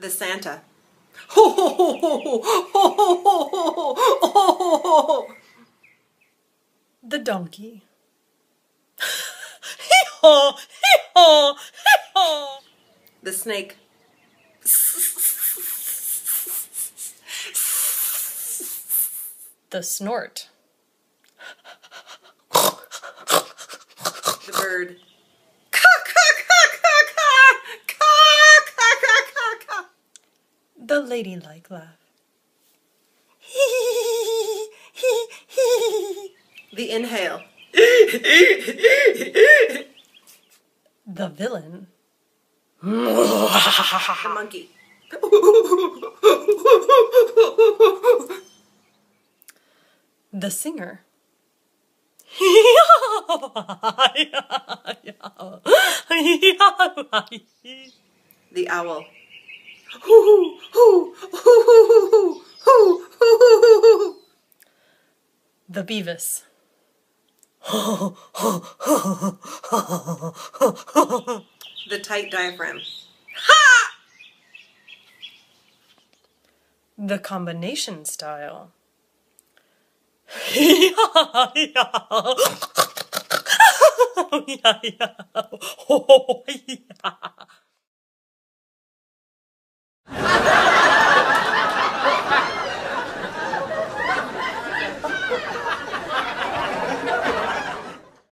The Santa. The donkey. The snake. The snort. The bird. Ladylike laugh. The inhale. The villain. The monkey. The singer. The owl. The Beavis. The tight diaphragm. The combination style. Oh,